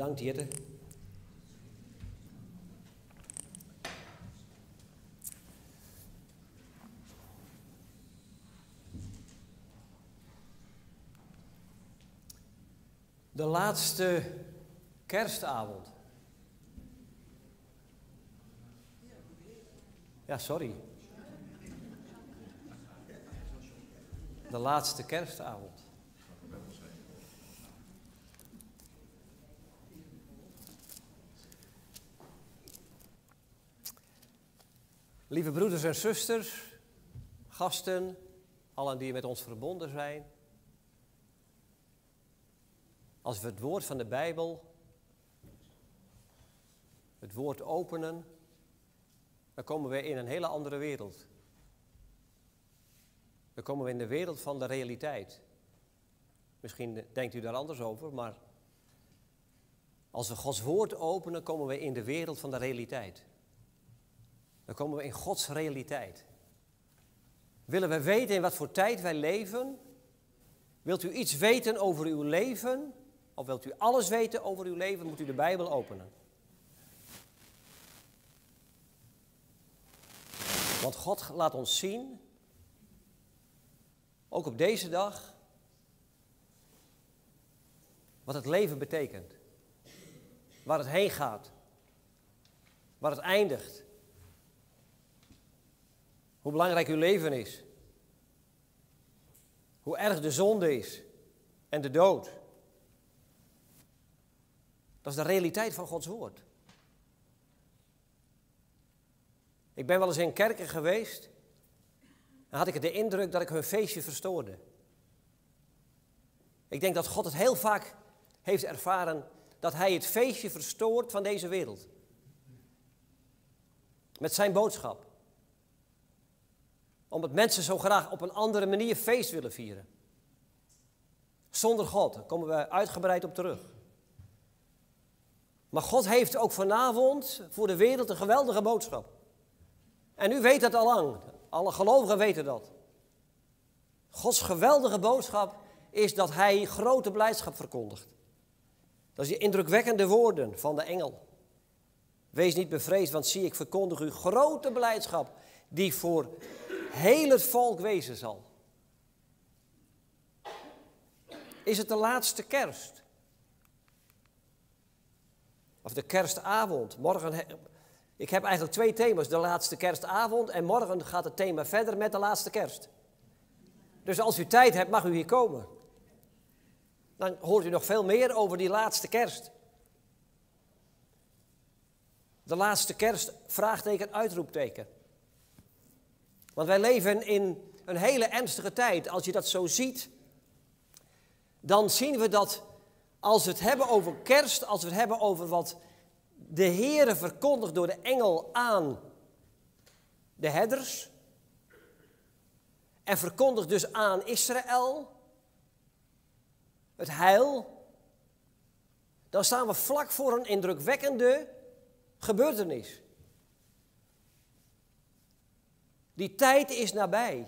Bedankt, Jette. De laatste kerstavond. Ja, sorry. De laatste kerstavond. Lieve broeders en zusters, gasten, allen die met ons verbonden zijn. Als we het woord van de Bijbel, het woord openen, dan komen we in een hele andere wereld. Dan komen we in de wereld van de realiteit. Misschien denkt u daar anders over, maar als we Gods woord openen, komen we in de wereld van de realiteit. Dan komen we in Gods realiteit. Willen we weten in wat voor tijd wij leven? Wilt u iets weten over uw leven? Of wilt u alles weten over uw leven? Moet u de Bijbel openen. Want God laat ons zien, ook op deze dag, wat het leven betekent. Waar het heen gaat. Waar het eindigt. Hoe belangrijk uw leven is. Hoe erg de zonde is en de dood. Dat is de realiteit van Gods woord. Ik ben wel eens in kerken geweest. En had ik de indruk dat ik hun feestje verstoorde. Ik denk dat God het heel vaak heeft ervaren dat hij het feestje verstoort van deze wereld. Met zijn boodschap. Omdat mensen zo graag op een andere manier feest willen vieren. Zonder God, daar komen we uitgebreid op terug. Maar God heeft ook vanavond voor de wereld een geweldige boodschap. En u weet dat al lang. Alle gelovigen weten dat. Gods geweldige boodschap is dat Hij grote blijdschap verkondigt. Dat is die indrukwekkende woorden van de engel. Wees niet bevreesd, want zie, ik verkondig u grote blijdschap die voor heel het volk wezen zal. Is het de laatste kerst? Of de kerstavond? Morgen, ik heb eigenlijk twee thema's. De laatste kerstavond en morgen gaat het thema verder met de laatste kerst. Dus als u tijd hebt, mag u hier komen. Dan hoort u nog veel meer over die laatste kerst. De laatste kerst, vraagteken, uitroepteken. Want wij leven in een hele ernstige tijd. Als je dat zo ziet, dan zien we dat als we het hebben over kerst, als we het hebben over wat de Heere verkondigt door de engel aan de herders. En verkondigt dus aan Israël het heil. Dan staan we vlak voor een indrukwekkende gebeurtenis. Die tijd is nabij.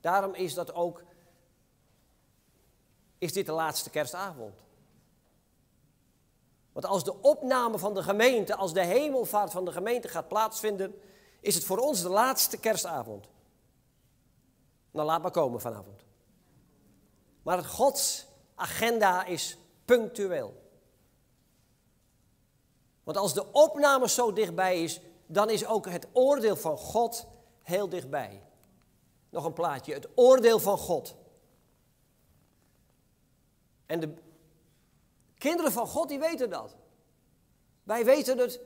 Daarom is dat ook, is dit de laatste kerstavond. Want als de opname van de gemeente, als de hemelvaart van de gemeente gaat plaatsvinden, is het voor ons de laatste kerstavond. Nou, laat maar komen vanavond. Maar het Gods agenda is punctueel. Want als de opname zo dichtbij is, dan is ook het oordeel van God heel dichtbij. Nog een plaatje, het oordeel van God. En de Kinderen van God, die weten dat. Wij weten het,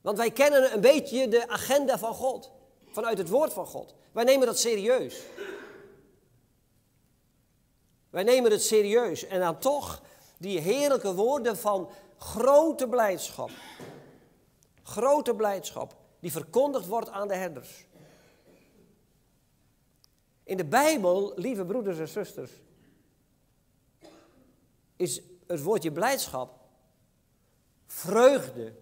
want wij kennen een beetje de agenda van God. Vanuit het woord van God. Wij nemen dat serieus. Wij nemen het serieus. En dan toch die heerlijke woorden van grote blijdschap. Grote blijdschap. Die verkondigd wordt aan de herders. In de Bijbel, lieve broeders en zusters, is het woordje blijdschap, vreugde,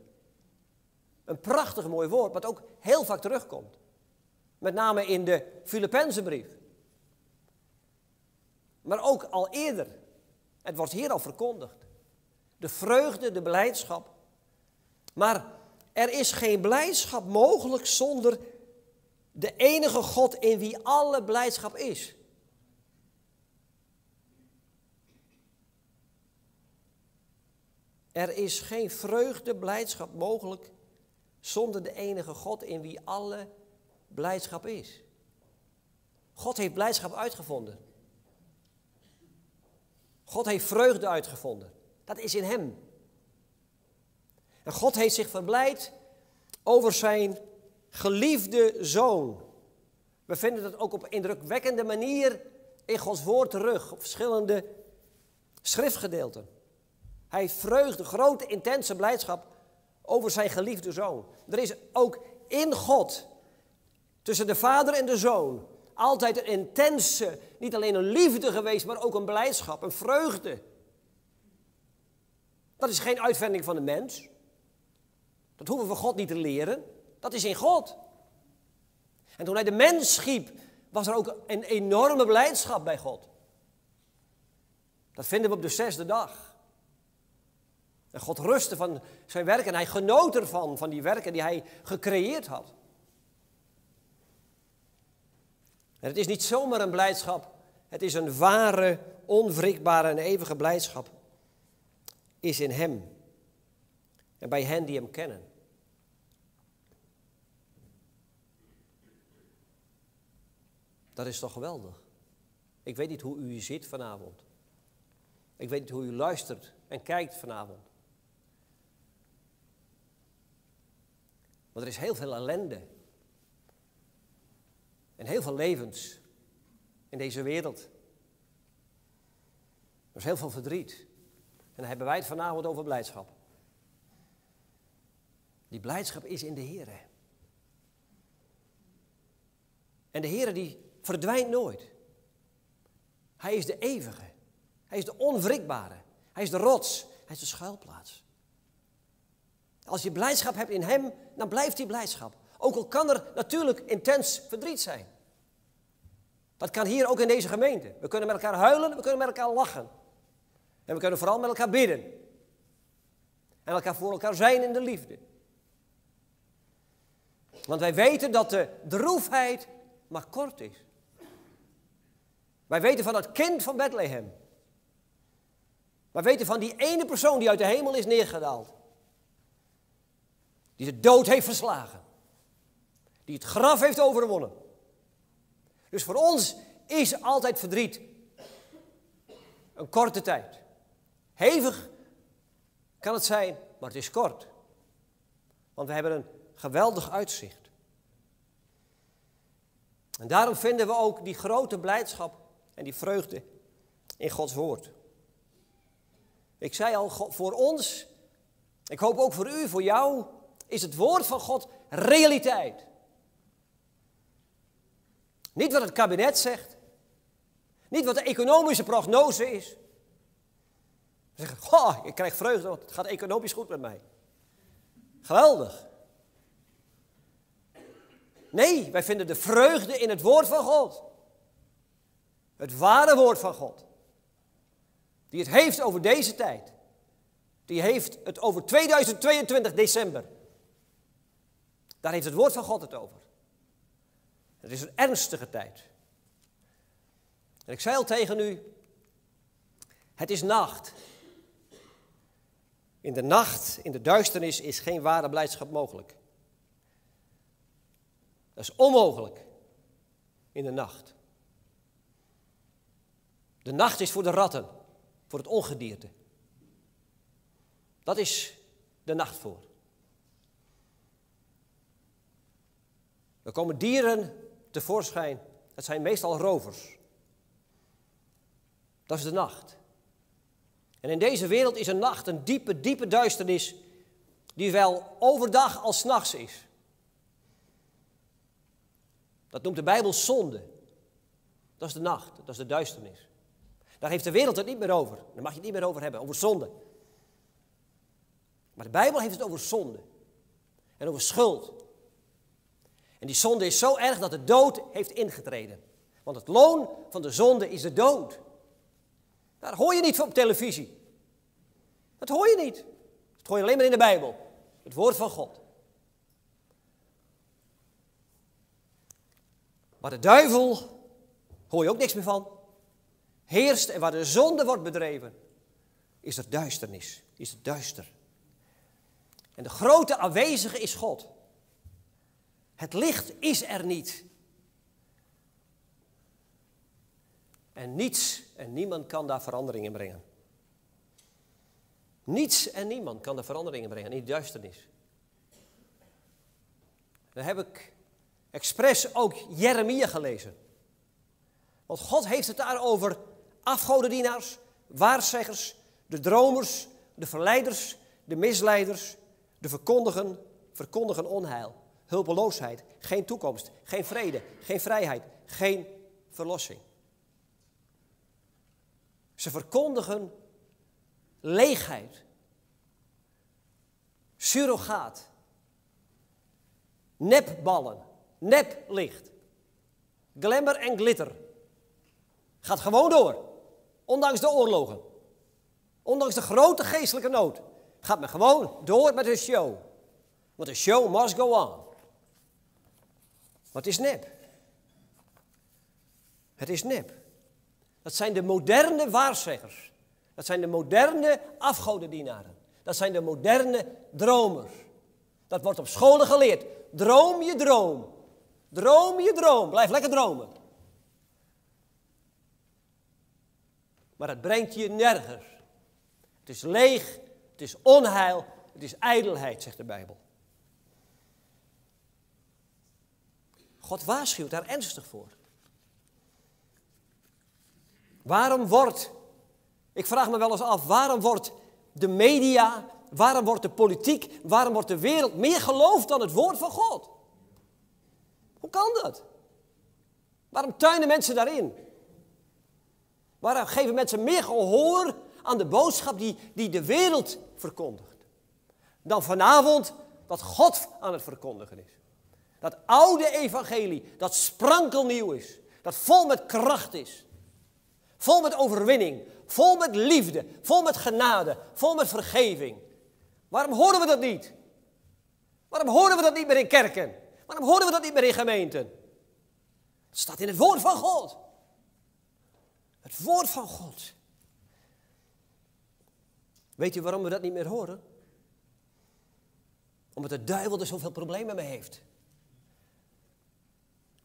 een prachtig mooi woord, wat ook heel vaak terugkomt. Met name in de Filippenzenbrief. Maar ook al eerder. Het wordt hier al verkondigd. de vreugde, de blijdschap. Maar er is geen blijdschap mogelijk zonder de enige God in wie alle blijdschap is. Er is geen vreugde, blijdschap mogelijk zonder de enige God in wie alle blijdschap is. God heeft blijdschap uitgevonden. God heeft vreugde uitgevonden. Dat is in Hem. En God heeft zich verblijd over zijn geliefde zoon. We vinden dat ook op indrukwekkende manier in Gods woord terug, op verschillende schriftgedeelten. Hij heeft vreugde, grote, intense blijdschap over zijn geliefde zoon. Er is ook in God, tussen de vader en de zoon, altijd een intense, niet alleen een liefde geweest, maar ook een blijdschap, een vreugde. Dat is geen uitvinding van de mens. Dat hoeven we God niet te leren. Dat is in God. En toen hij de mens schiep, was er ook een enorme blijdschap bij God. Dat vinden we op de zesde dag. En God rustte van zijn werk en hij genoot ervan, van die werken die hij gecreëerd had. En het is niet zomaar een blijdschap, het is een ware, onwrikbare en eeuwige blijdschap. Is in Hem en bij hen die Hem kennen. Dat is toch geweldig? Ik weet niet hoe u zit vanavond. Ik weet niet hoe u luistert en kijkt vanavond. Want er is heel veel ellende. En heel veel levens in deze wereld. Er is heel veel verdriet. En dan hebben wij het vanavond over blijdschap. Die blijdschap is in de Heer. En de Heer die verdwijnt nooit. Hij is de eeuwige. Hij is de onwrikbare. Hij is de rots. Hij is de schuilplaats. Als je blijdschap hebt in Hem, dan blijft die blijdschap. Ook al kan er natuurlijk intens verdriet zijn. Dat kan hier ook in deze gemeente. We kunnen met elkaar huilen, we kunnen met elkaar lachen. En we kunnen vooral met elkaar bidden. En elkaar voor elkaar zijn in de liefde. Want wij weten dat de droefheid maar kort is. Wij weten van het kind van Bethlehem. Wij weten van die ene persoon die uit de hemel is neergedaald. Die de dood heeft verslagen. Die het graf heeft overwonnen. Dus voor ons is altijd verdriet een korte tijd. Hevig kan het zijn, maar het is kort. Want we hebben een geweldig uitzicht. En daarom vinden we ook die grote blijdschap en die vreugde in Gods woord. Ik zei al, voor ons, ik hoop ook voor u, voor jou, is het woord van God realiteit. Niet wat het kabinet zegt, niet wat de economische prognose is. We zeggen, goh, ik krijg vreugde, want het gaat economisch goed met mij. Geweldig. Nee, wij vinden de vreugde in het woord van God. Het ware woord van God. Die het heeft over deze tijd. Die heeft het over 2022 december. Daar heeft het woord van God het over. Het is een ernstige tijd. En ik zei al tegen u, het is nacht. In de nacht, in de duisternis, is geen ware blijdschap mogelijk. Dat is onmogelijk in de nacht. De nacht is voor de ratten, voor het ongedierte. Dat is de nacht voor. Er komen dieren tevoorschijn. Het zijn meestal rovers. Dat is de nacht. En in deze wereld is een nacht een diepe, diepe duisternis die wel overdag als nachts is. Dat noemt de Bijbel zonde. Dat is de nacht, dat is de duisternis. Daar heeft de wereld het niet meer over. Daar mag je het niet meer over hebben, over zonde. Maar de Bijbel heeft het over zonde. En over schuld. En die zonde is zo erg dat de dood heeft ingetreden. Want het loon van de zonde is de dood. Daar hoor je niet van op televisie. Dat hoor je niet. Dat hoor je alleen maar in de Bijbel. Het woord van God. Maar de duivel hoor je ook niks meer van. Heerst en waar de zonde wordt bedreven, is er duisternis, is het duister. En de grote aanwezige is God. Het licht is er niet. En niets en niemand kan daar verandering in brengen. Niets en niemand kan daar verandering in brengen in duisternis. Dan heb ik expres ook Jeremia gelezen. Want God heeft het daar over afgodendienaars, waarzeggers, de dromers, de verleiders, de misleiders, de verkondigen, verkondigen onheil, hulpeloosheid, geen toekomst, geen vrede, geen vrijheid, geen verlossing. Ze verkondigen leegheid, surrogaat, nepballen, neplicht, glamour en glitter. Gaat gewoon door, ondanks de oorlogen, ondanks de grote geestelijke nood. Gaat men gewoon door met de show. Want de show must go on. Wat is nep. Het is nep. Dat zijn de moderne waarzeggers. Dat zijn de moderne afgodendienaren. Dat zijn de moderne dromers. Dat wordt op scholen geleerd. Droom je droom. Droom je droom. Blijf lekker dromen. Maar het brengt je nergens. Het is leeg, het is onheil, het is ijdelheid, zegt de Bijbel. God waarschuwt daar ernstig voor. Waarom wordt, ik vraag me wel eens af, waarom wordt de media, waarom wordt de politiek, waarom wordt de wereld meer geloofd dan het woord van God? Hoe kan dat? Waarom tuinen mensen daarin? Waarom geven mensen meer gehoor aan de boodschap die, die de wereld verkondigt? Dan vanavond wat God aan het verkondigen is. Dat oude evangelie, dat sprankelnieuw is, dat vol met kracht is. Vol met overwinning, vol met liefde, vol met genade, vol met vergeving. Waarom horen we dat niet? Waarom horen we dat niet meer in kerken? Waarom horen we dat niet meer in gemeenten? Het staat in het woord van God. Het woord van God. Weet u waarom we dat niet meer horen? Omdat de duivel er zoveel problemen mee heeft.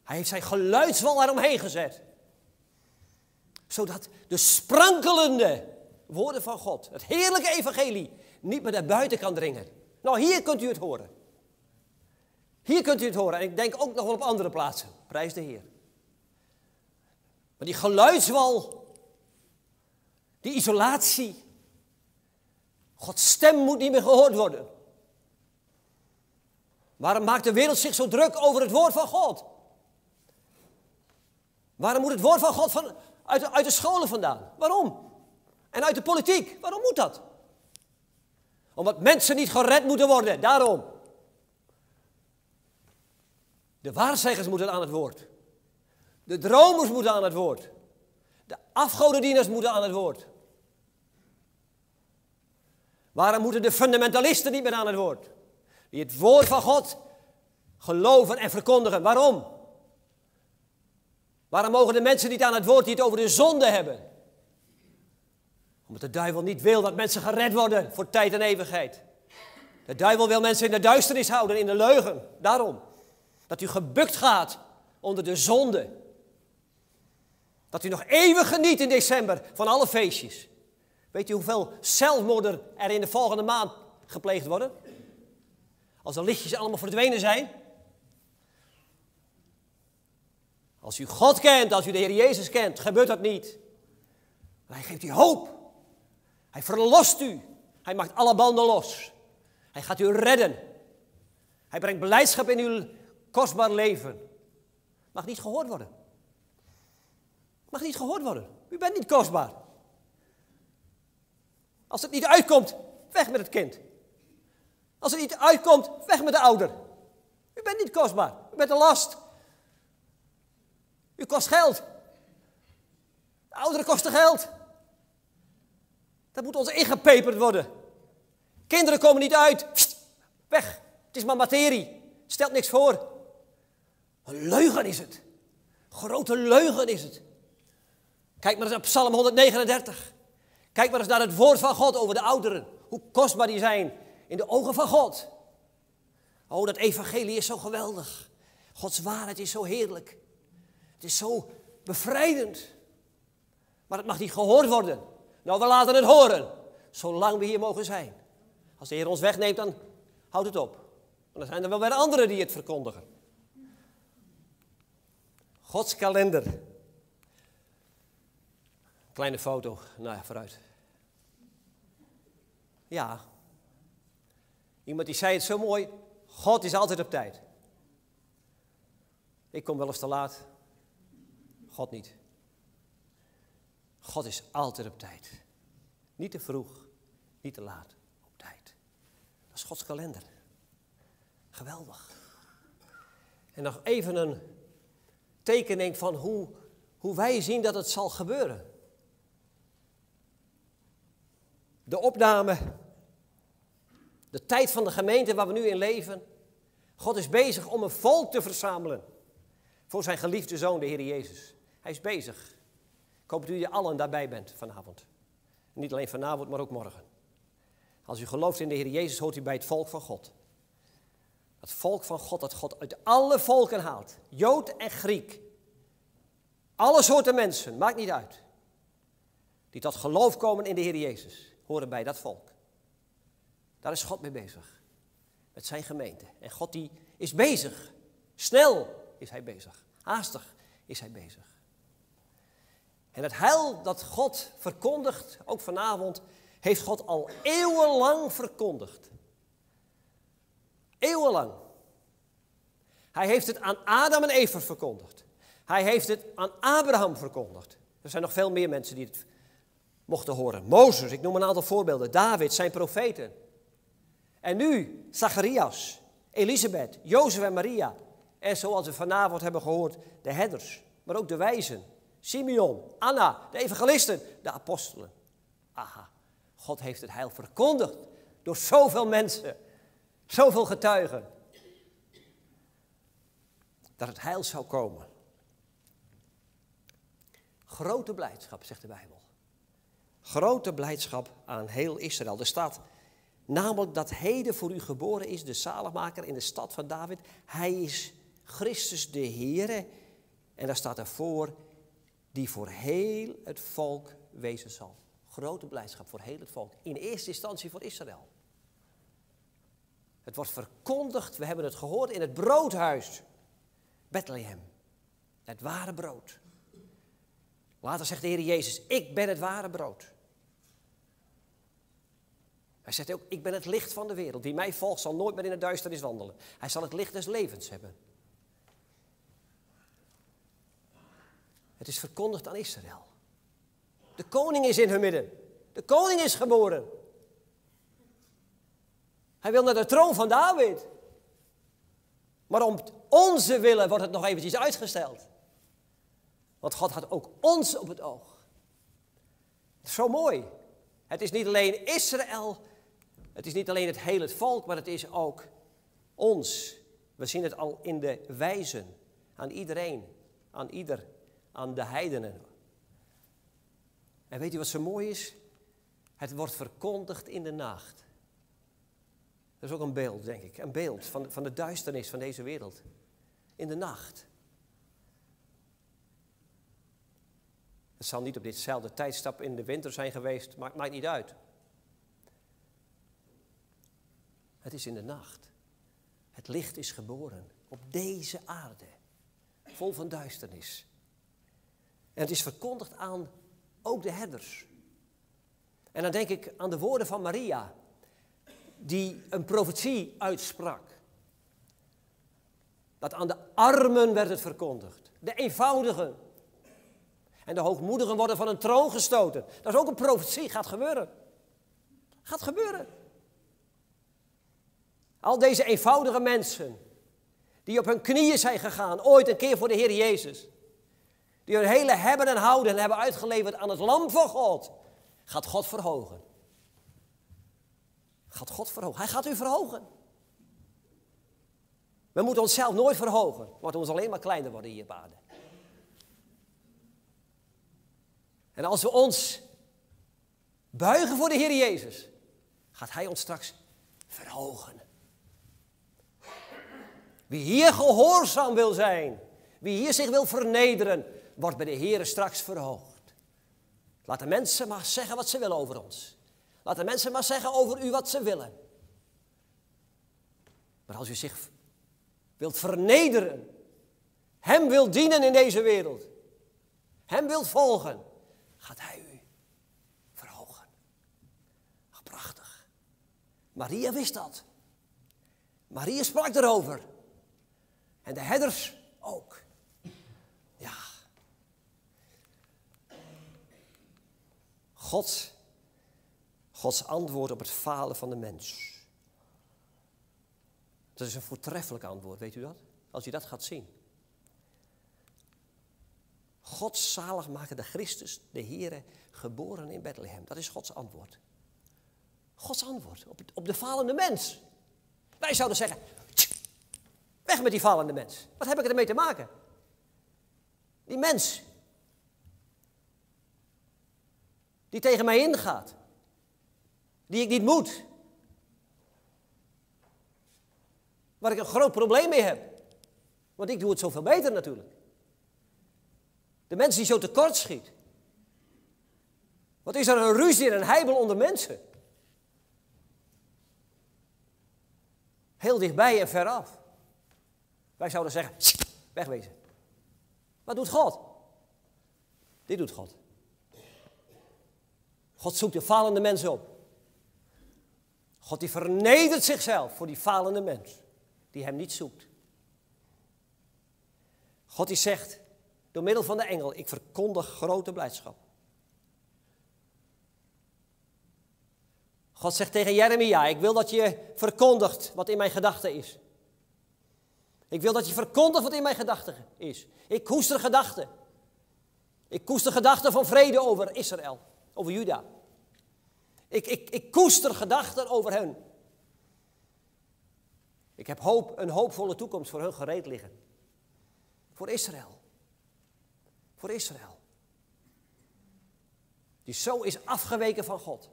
Hij heeft zijn geluidswal eromheen gezet zodat de sprankelende woorden van God, het heerlijke evangelie, niet meer naar buiten kan dringen. Nou, hier kunt u het horen. Hier kunt u het horen. En ik denk ook nog wel op andere plaatsen. Prijs de Heer. Maar die geluidswal, die isolatie, Gods stem moet niet meer gehoord worden. Waarom maakt de wereld zich zo druk over het woord van God? Waarom moet het woord van God van, uit de, uit de scholen vandaan. Waarom? En uit de politiek. Waarom moet dat? Omdat mensen niet gered moeten worden. Daarom. De waarzeggers moeten aan het woord. De dromers moeten aan het woord. De afgodendieners moeten aan het woord. Waarom moeten de fundamentalisten niet meer aan het woord? Die het woord van God geloven en verkondigen. Waarom? Waarom mogen de mensen niet aan het woord die het over de zonde hebben? Omdat de duivel niet wil dat mensen gered worden voor tijd en eeuwigheid. De duivel wil mensen in de duisternis houden, in de leugen. Daarom. Dat u gebukt gaat onder de zonde. Dat u nog eeuwig geniet in december van alle feestjes. Weet u hoeveel zelfmoorden er in de volgende maand gepleegd worden? Als de lichtjes allemaal verdwenen zijn. Als u God kent, als u de Heer Jezus kent, gebeurt dat niet. hij geeft u hoop. Hij verlost u. Hij maakt alle banden los. Hij gaat u redden. Hij brengt beleidschap in uw kostbaar leven. Mag niet gehoord worden. Mag niet gehoord worden. U bent niet kostbaar. Als het niet uitkomt, weg met het kind. Als het niet uitkomt, weg met de ouder. U bent niet kostbaar. U bent een last. U kost geld. De ouderen kosten geld. Dat moet ons ingepeperd worden. Kinderen komen niet uit. weg. Het is maar materie. Stelt niks voor. Een leugen is het. Grote leugen is het. Kijk maar eens naar Psalm 139. Kijk maar eens naar het woord van God over de ouderen. Hoe kostbaar die zijn in de ogen van God. Oh, dat evangelie is zo geweldig. Gods waarheid is zo heerlijk. Het is zo bevrijdend. Maar het mag niet gehoord worden. Nou, we laten het horen. Zolang we hier mogen zijn. Als de Heer ons wegneemt, dan houdt het op. En dan zijn er wel weer anderen die het verkondigen. Gods kalender. Kleine foto. Nou ja, vooruit. Ja. Iemand die zei het zo mooi. God is altijd op tijd. Ik kom wel eens te laat. God niet. God is altijd op tijd. Niet te vroeg, niet te laat, op tijd. Dat is Gods kalender. Geweldig. En nog even een tekening van hoe, hoe wij zien dat het zal gebeuren. De opname, de tijd van de gemeente waar we nu in leven. God is bezig om een volk te verzamelen voor zijn geliefde zoon, de Heer Jezus. Hij is bezig. Ik hoop dat u allen daarbij bent vanavond. Niet alleen vanavond, maar ook morgen. Als u gelooft in de Heer Jezus, hoort u bij het volk van God. Het volk van God dat God uit alle volken haalt. Jood en Griek. Alle soorten mensen, maakt niet uit. Die tot geloof komen in de Heer Jezus, horen bij dat volk. Daar is God mee bezig. Met zijn gemeente. En God die is bezig. Snel is hij bezig. Haastig is hij bezig. En het heil dat God verkondigt, ook vanavond, heeft God al eeuwenlang verkondigd. Eeuwenlang. Hij heeft het aan Adam en Eva verkondigd. Hij heeft het aan Abraham verkondigd. Er zijn nog veel meer mensen die het mochten horen. Mozes, ik noem een aantal voorbeelden. David, zijn profeten. En nu Zacharias, Elisabeth, Jozef en Maria. En zoals we vanavond hebben gehoord, de herders, maar ook de wijzen. Simeon, Anna, de evangelisten, de apostelen. Aha, God heeft het heil verkondigd door zoveel mensen, zoveel getuigen. Dat het heil zou komen. Grote blijdschap, zegt de Bijbel. Grote blijdschap aan heel Israël. Er staat namelijk dat heden voor u geboren is de zaligmaker in de stad van David. Hij is Christus de Heere. En daar staat ervoor die voor heel het volk wezen zal. Grote blijdschap voor heel het volk. In eerste instantie voor Israël. Het wordt verkondigd, we hebben het gehoord in het broodhuis. Bethlehem. Het ware brood. Later zegt de Heer Jezus, ik ben het ware brood. Hij zegt ook, ik ben het licht van de wereld. Wie mij volgt zal nooit meer in de duisternis wandelen. Hij zal het licht des levens hebben. Het is verkondigd aan Israël. De koning is in hun midden. De koning is geboren. Hij wil naar de troon van David. Maar om onze willen wordt het nog eventjes uitgesteld. Want God had ook ons op het oog. Zo mooi. Het is niet alleen Israël, het is niet alleen het hele volk, maar het is ook ons. We zien het al in de wijzen, aan iedereen, aan ieder aan de heidenen. En weet u wat zo mooi is? Het wordt verkondigd in de nacht. Dat is ook een beeld, denk ik. Een beeld van, van de duisternis van deze wereld. In de nacht. Het zal niet op ditzelfde tijdstap in de winter zijn geweest, maakt, maakt niet uit. Het is in de nacht. Het licht is geboren op deze aarde, vol van duisternis. En het is verkondigd aan ook de herders. En dan denk ik aan de woorden van Maria, die een profetie uitsprak. Dat aan de armen werd het verkondigd, de eenvoudigen. En de hoogmoedigen worden van een troon gestoten. Dat is ook een profetie, gaat gebeuren. Gaat gebeuren. Al deze eenvoudige mensen, die op hun knieën zijn gegaan, ooit een keer voor de Heer Jezus. Die hun hele hebben en houden hebben uitgeleverd aan het lam van God. Gaat God verhogen. gaat God verhogen. Hij gaat u verhogen. We moeten onszelf nooit verhogen, want ons alleen maar kleiner worden hier aarde. En als we ons buigen voor de Heer Jezus, gaat Hij ons straks verhogen. Wie hier gehoorzaam wil zijn, wie hier zich wil vernederen, wordt bij de Heer straks verhoogd. Laat de mensen maar zeggen wat ze willen over ons. Laat de mensen maar zeggen over u wat ze willen. Maar als u zich wilt vernederen, Hem wilt dienen in deze wereld, Hem wilt volgen, gaat Hij u verhogen. Ach, prachtig. Maria wist dat. Maria sprak erover. En de herders ook. Ja. God, Gods antwoord op het falen van de mens. Dat is een voortreffelijk antwoord, weet u dat? Als u dat gaat zien. Gods zalig maken de Christus, de Heere, geboren in Bethlehem. Dat is Gods antwoord. Gods antwoord op, op de falende mens. Wij zouden zeggen, weg met die falende mens. Wat heb ik ermee te maken? Die mens. Die tegen mij ingaat. Die ik niet moet. Waar ik een groot probleem mee heb. Want ik doe het zoveel beter natuurlijk. De mens die zo tekort schiet. Wat is er een ruzie en een heibel onder mensen? Heel dichtbij en veraf. Wij zouden zeggen, wegwezen. Wat doet God? Dit doet God. God zoekt de falende mens op. God die vernedert zichzelf voor die falende mens die hem niet zoekt. God die zegt, door middel van de engel, ik verkondig grote blijdschap. God zegt tegen Jeremia, ik wil dat je verkondigt wat in mijn gedachten is. Ik wil dat je verkondigt wat in mijn gedachten is. Ik koester gedachten. Ik koester gedachten van vrede over Israël, over Juda. Ik, ik, ik koester gedachten over hen. Ik heb hoop, een hoopvolle toekomst voor hun gereed liggen. Voor Israël. Voor Israël. Die zo is afgeweken van God.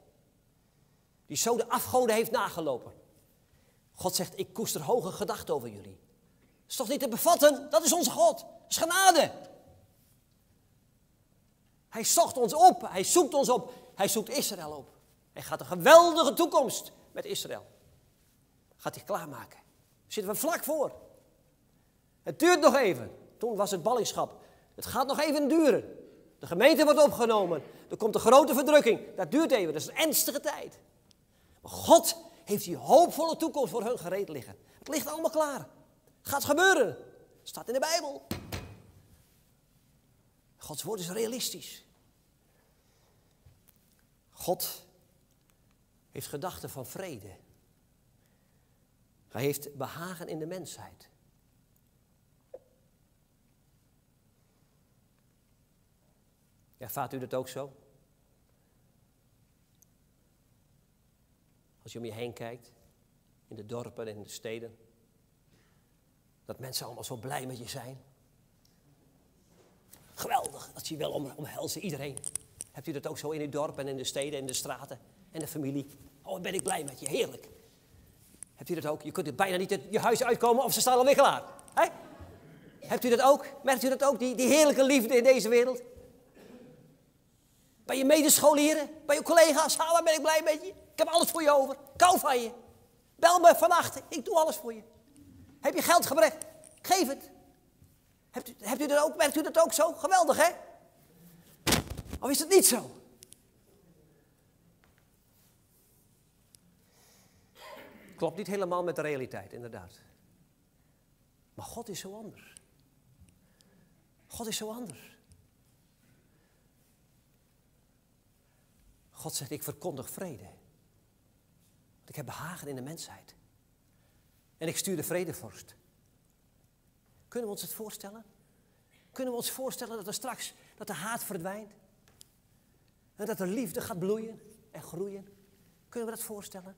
Die zo de afgoden heeft nagelopen. God zegt, ik koester hoge gedachten over jullie. Is toch niet te bevatten? Dat is onze God. Dat is genade. Hij zocht ons op. Hij zoekt ons op. Hij zoekt Israël op. Hij gaat een geweldige toekomst met Israël. Gaat hij klaarmaken. Zitten we vlak voor. Het duurt nog even. Toen was het ballingschap. Het gaat nog even duren. De gemeente wordt opgenomen. Er komt een grote verdrukking. Dat duurt even. Dat is een ernstige tijd. Maar God heeft die hoopvolle toekomst voor hun gereed liggen. Het ligt allemaal klaar. Gaat gebeuren. Staat in de Bijbel. Gods woord is realistisch. God heeft gedachten van vrede. Hij heeft behagen in de mensheid. Ervaart u dat ook zo? Als je om je heen kijkt, in de dorpen en in de steden, dat mensen allemaal zo blij met je zijn. Geweldig, dat je wel om, omhelzen, iedereen. Hebt u dat ook zo in uw dorp en in de steden en de straten en de familie? Oh, ben ik blij met je, heerlijk. Hebt u dat ook? Je kunt bijna niet uit je huis uitkomen of ze staan alweer klaar. He? Hebt u dat ook? Merkt u dat ook, die, die heerlijke liefde in deze wereld? Bij je medescholieren, bij je collega's, ah, ben ik blij met je? Ik heb alles voor je over. Ik hou van je. Bel me vannacht, ik doe alles voor je. Heb je geldgebrek? Geef het. Hebt u, hebt u dat ook? Merkt u dat ook zo? Geweldig, hè? Of is het niet zo? Klopt niet helemaal met de realiteit, inderdaad. Maar God is zo anders. God is zo anders. God zegt, ik verkondig vrede. Want ik heb behagen in de mensheid. En ik stuur de vredevorst. Kunnen we ons het voorstellen? Kunnen we ons voorstellen dat er straks dat de haat verdwijnt? En dat de liefde gaat bloeien en groeien? Kunnen we dat voorstellen?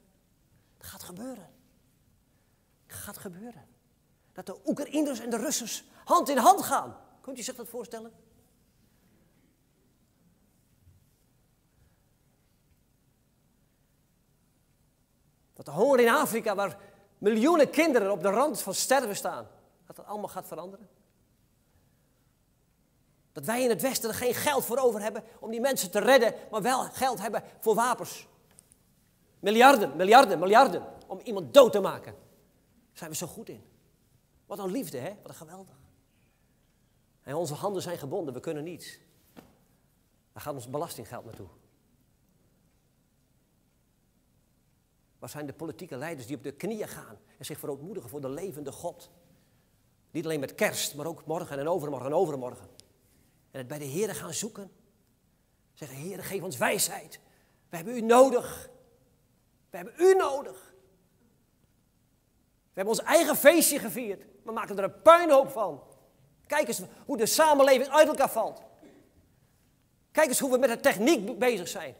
Dat gaat gebeuren. Dat gaat gebeuren. Dat de Oekraïners en de Russers hand in hand gaan. Kunt u zich dat voorstellen? Dat de honger in Afrika, waar miljoenen kinderen op de rand van sterven staan, dat dat allemaal gaat veranderen. Dat wij in het Westen er geen geld voor over hebben om die mensen te redden, maar wel geld hebben voor wapens. Miljarden, miljarden, miljarden om iemand dood te maken. Daar zijn we zo goed in. Wat een liefde, hè? Wat een geweldig. En onze handen zijn gebonden, we kunnen niets. Daar gaat ons belastinggeld naartoe. Waar zijn de politieke leiders die op de knieën gaan en zich verootmoedigen voor de levende God? Niet alleen met kerst, maar ook morgen en overmorgen en overmorgen. En het bij de Heer gaan zoeken. Zeggen, Heer, geef ons wijsheid. We hebben u nodig. We hebben u nodig. We hebben ons eigen feestje gevierd. We maken er een puinhoop van. Kijk eens hoe de samenleving uit elkaar valt. Kijk eens hoe we met de techniek bezig zijn.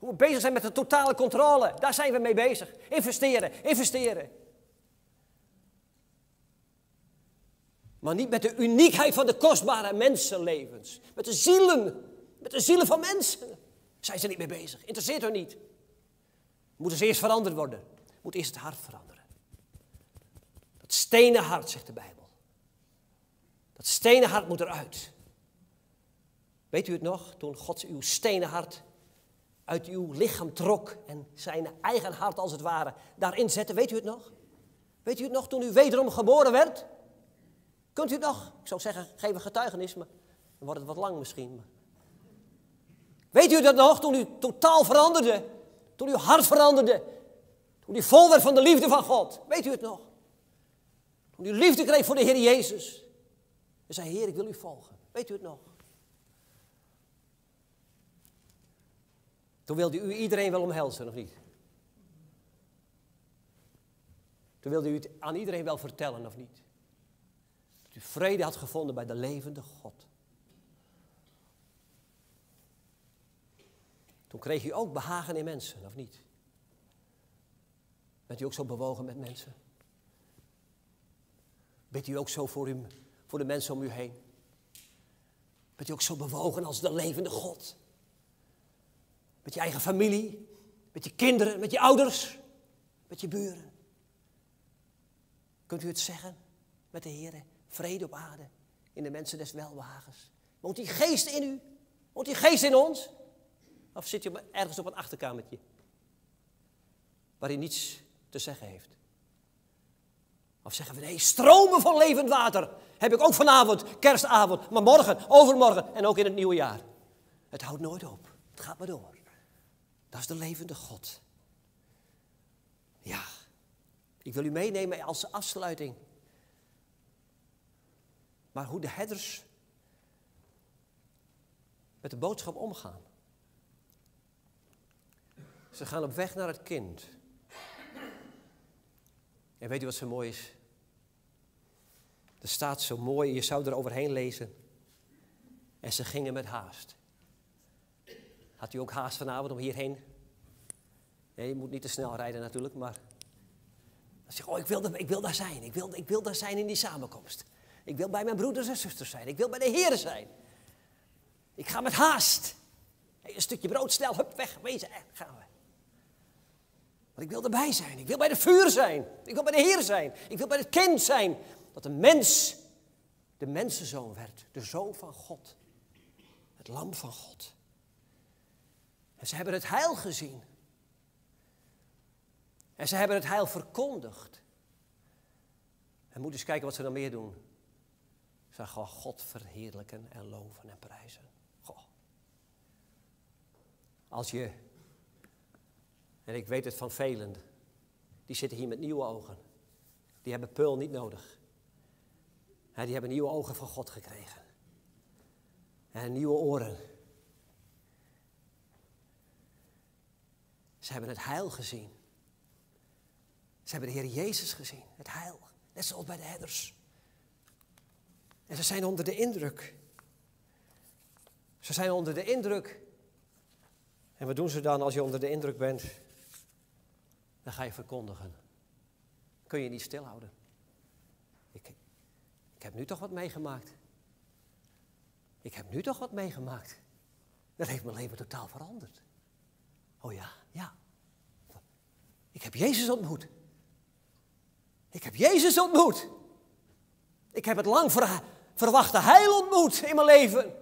Hoe we bezig zijn met de totale controle. Daar zijn we mee bezig. Investeren, investeren. Maar niet met de uniekheid van de kostbare mensenlevens. Met de zielen. Met de zielen van mensen. Zijn ze niet mee bezig. Interesseert hun niet. Moeten ze eerst veranderd worden. Moet eerst het hart veranderen. Dat stenen hart, zegt de Bijbel. Dat stenen hart moet eruit. Weet u het nog? Toen God uw stenen hart uit uw lichaam trok en zijn eigen hart als het ware daarin zette. Weet u het nog? Weet u het nog toen u wederom geboren werd? Kunt u het nog? Ik zou zeggen, geef een getuigenis, maar dan wordt het wat lang misschien. Weet u dat nog, toen u totaal veranderde? Toen uw hart veranderde? Toen u vol werd van de liefde van God? Weet u het nog? Toen u liefde kreeg voor de Heer Jezus? En zei, Heer, ik wil u volgen. Weet u het nog? Toen wilde u iedereen wel omhelzen, of niet? Toen wilde u het aan iedereen wel vertellen, of niet? Dat u vrede had gevonden bij de levende God. Toen kreeg u ook behagen in mensen, of niet? Bent u ook zo bewogen met mensen? Bent u ook zo voor, u, voor de mensen om u heen? Bent u ook zo bewogen als de levende God? Met je eigen familie, met je kinderen, met je ouders, met je buren. Kunt u het zeggen met de Heer? Vrede op aarde, in de mensen des welwagens. Woont die geest in u? Woont die geest in ons? Of zit je ergens op een achterkamertje? Waar hij niets te zeggen heeft. Of zeggen we nee, stromen van levend water heb ik ook vanavond, kerstavond, maar morgen, overmorgen en ook in het nieuwe jaar. Het houdt nooit op. Het gaat maar door. Dat is de levende God. Ja, ik wil u meenemen als afsluiting. Maar hoe de herders met de boodschap omgaan. Ze gaan op weg naar het kind. En weet u wat zo mooi is? Er staat zo mooi, je zou er overheen lezen. En ze gingen met haast. Had u ook haast vanavond om hierheen? Nee, je moet niet te snel rijden natuurlijk, maar... Dan zeg oh, ik wil, ik wil daar zijn. Ik wil, ik wil daar zijn in die samenkomst. Ik wil bij mijn broeders en zusters zijn. Ik wil bij de Heer zijn. Ik ga met haast. een stukje brood snel, hup, weg, wezen, gaan we. Want ik wil erbij zijn. Ik wil bij de vuur zijn. Ik wil bij de Heer zijn. Ik wil bij het kind zijn. Dat de mens de mensenzoon werd. De zoon van God. Het lam van God. En ze hebben het heil gezien. En ze hebben het heil verkondigd. En eens kijken wat ze dan meer doen. Ze gaan God verheerlijken en loven en prijzen. Als je, en ik weet het van velen, die zitten hier met nieuwe ogen. Die hebben peul niet nodig. die hebben nieuwe ogen van God gekregen. En nieuwe oren. Ze hebben het heil gezien. Ze hebben de Heer Jezus gezien, het heil. Net zoals bij de herders. En ze zijn onder de indruk. Ze zijn onder de indruk. En wat doen ze dan als je onder de indruk bent? Dan ga je verkondigen. Kun je niet stilhouden. Ik, ik heb nu toch wat meegemaakt. Ik heb nu toch wat meegemaakt. Dat heeft mijn leven totaal veranderd. Oh ja, ja. Ik heb Jezus ontmoet. Ik heb Jezus ontmoet. Ik heb het lang verwachte heil ontmoet in mijn leven.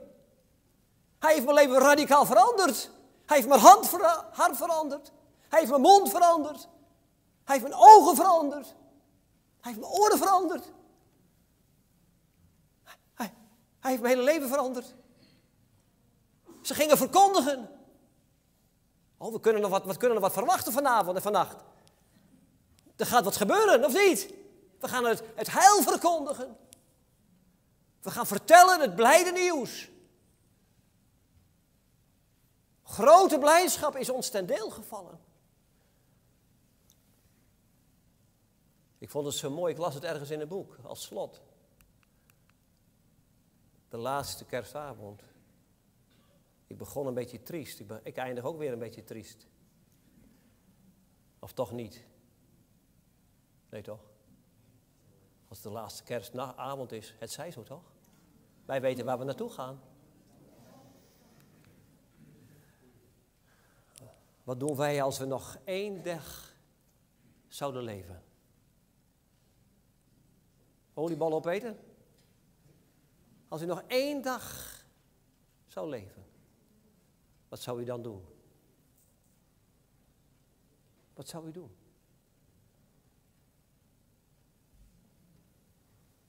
Hij heeft mijn leven radicaal veranderd. Hij heeft mijn hand hart veranderd. Hij heeft mijn mond veranderd. Hij heeft mijn ogen veranderd. Hij heeft mijn oren veranderd. Hij, hij heeft mijn hele leven veranderd. Ze gingen verkondigen. Oh, we kunnen nog wat, we kunnen nog wat verwachten vanavond en vannacht. Er gaat wat gebeuren, of niet? We gaan het, het heil verkondigen. We gaan vertellen het blijde nieuws. Grote blijdschap is ons ten deel gevallen. Ik vond het zo mooi, ik las het ergens in een boek, als slot. De laatste kerstavond. Ik begon een beetje triest. Ik, ik eindig ook weer een beetje triest. Of toch niet? Nee toch? Als het de laatste kerstavond is, het zij zo toch? Wij weten waar we naartoe gaan. Wat doen wij als we nog één dag zouden leven? Olieballen opeten? Als u nog één dag zou leven, wat zou u dan doen? Wat zou u doen?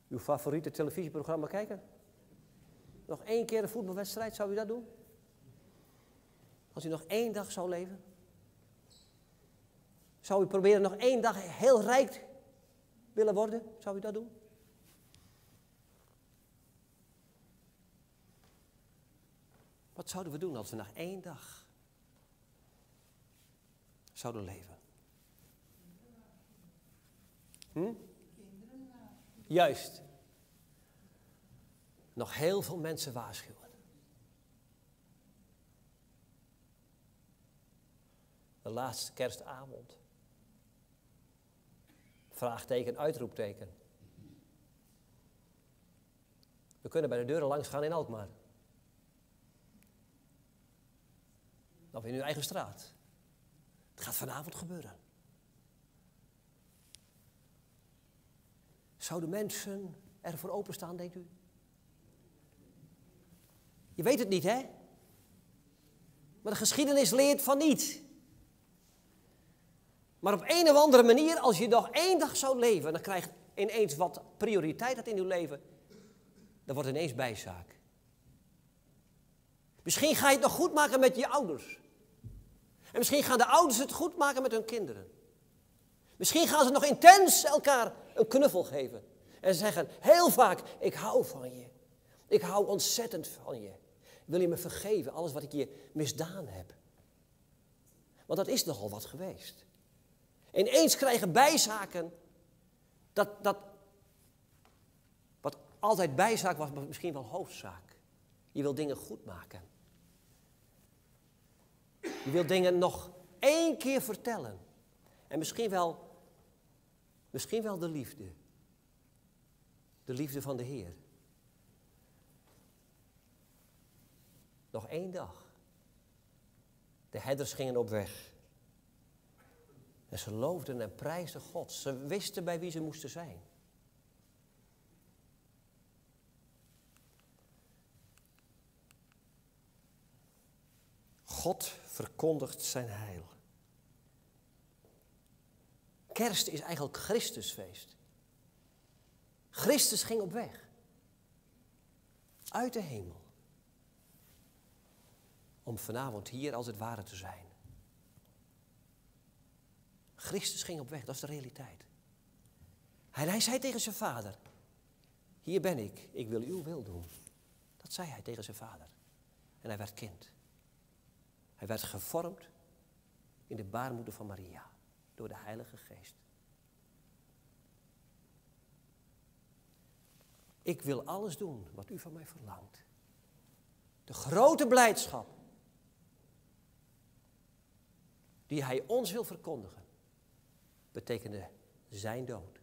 Uw favoriete televisieprogramma kijken? Nog één keer een voetbalwedstrijd, zou u dat doen? Als u nog één dag zou leven? Zou u proberen nog één dag heel rijk willen worden? Zou u dat doen? Wat zouden we doen als we nog één dag zouden leven? Hm? Juist. Nog heel veel mensen waarschuwen. De laatste kerstavond. Vraagteken, uitroepteken. We kunnen bij de deuren langs gaan in Alkmaar. Of in uw eigen straat. Het gaat vanavond gebeuren. Zouden mensen ervoor openstaan, denkt u? Je weet het niet, hè? Maar de geschiedenis leert van niet. Maar op een of andere manier, als je nog één dag zou leven, dan krijgt ineens wat prioriteit had in uw leven. Dan wordt ineens bijzaak. Misschien ga je het nog goed maken met je ouders. En misschien gaan de ouders het goed maken met hun kinderen. Misschien gaan ze nog intens elkaar een knuffel geven. En zeggen heel vaak, ik hou van je. Ik hou ontzettend van je. Wil je me vergeven, alles wat ik je misdaan heb? Want dat is nogal wat geweest. Ineens krijgen bijzaken, dat, dat, wat altijd bijzaak was, misschien wel hoofdzaak. Je wil dingen goed maken. Je wil dingen nog één keer vertellen. En misschien wel, misschien wel de liefde. De liefde van de Heer. Nog één dag. De herders gingen op weg. En ze loofden en prijsden God. Ze wisten bij wie ze moesten zijn. God verkondigt zijn heil. Kerst is eigenlijk Christusfeest. Christus ging op weg. Uit de hemel. Om vanavond hier als het ware te zijn. Christus ging op weg, dat is de realiteit. Hij zei tegen zijn vader: Hier ben ik, ik wil uw wil doen. Dat zei hij tegen zijn vader. En hij werd kind. Hij werd gevormd in de baarmoeder van Maria door de Heilige Geest. Ik wil alles doen wat u van mij verlangt. De grote blijdschap die hij ons wil verkondigen. betekende zijn dood.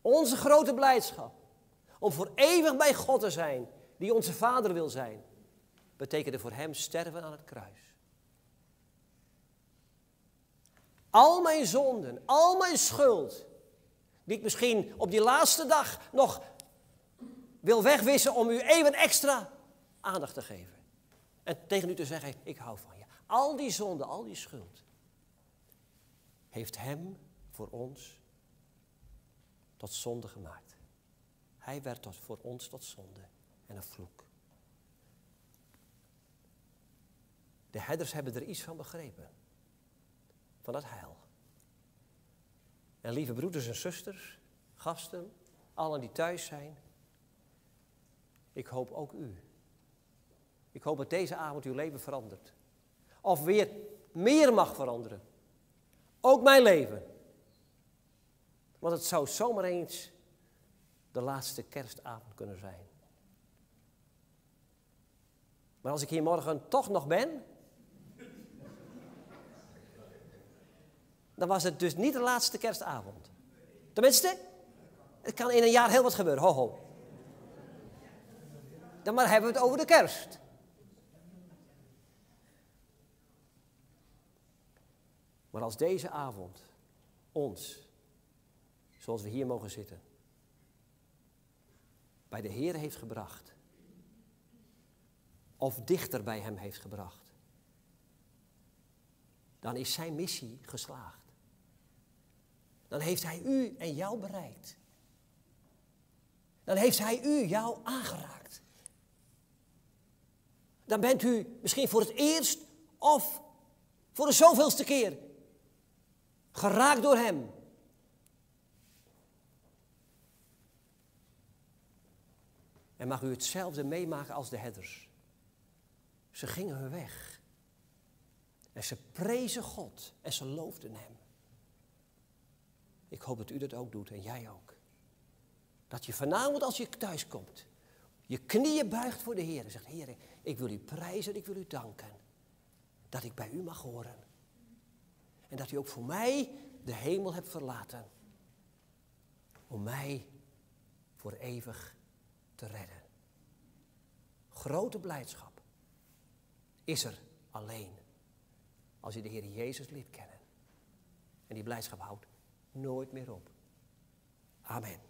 Onze grote blijdschap om voor eeuwig bij God te zijn, die onze Vader wil zijn, betekende voor hem sterven aan het kruis. Al mijn zonden, al mijn schuld, die ik misschien op die laatste dag nog wil wegwissen om u even extra aandacht te geven. En tegen u te zeggen, ik hou van je. Al die zonde, al die schuld, heeft hem voor ons tot zonde gemaakt. Hij werd tot, voor ons tot zonde en een vloek. De herders hebben er iets van begrepen. Van het heil. En lieve broeders en zusters, gasten, allen die thuis zijn. Ik hoop ook u. Ik hoop dat deze avond uw leven verandert. Of weer meer mag veranderen. Ook mijn leven. Want het zou zomaar eens de laatste kerstavond kunnen zijn. Maar als ik hier morgen toch nog ben, dan was het dus niet de laatste kerstavond. Tenminste, het kan in een jaar heel wat gebeuren. Ho, ho. Dan maar hebben we het over de kerst. Maar als deze avond ons, zoals we hier mogen zitten, bij de Heer heeft gebracht, of dichter bij Hem heeft gebracht, dan is Zijn missie geslaagd. Dan heeft Hij u en jou bereikt. Dan heeft Hij u, jou aangeraakt. Dan bent u misschien voor het eerst of voor de zoveelste keer Geraakt door Hem. En mag u hetzelfde meemaken als de herders. Ze gingen hun weg. En ze prezen God en ze loofden Hem. Ik hoop dat u dat ook doet en jij ook. Dat je vanavond als je thuis komt, je knieën buigt voor de Heer en zegt, Heer, ik wil u prijzen, ik wil u danken. Dat ik bij u mag horen. En dat u ook voor mij de hemel hebt verlaten. Om mij voor eeuwig te redden. Grote blijdschap is er alleen als je de Heer Jezus leert kennen. En die blijdschap houdt nooit meer op. Amen.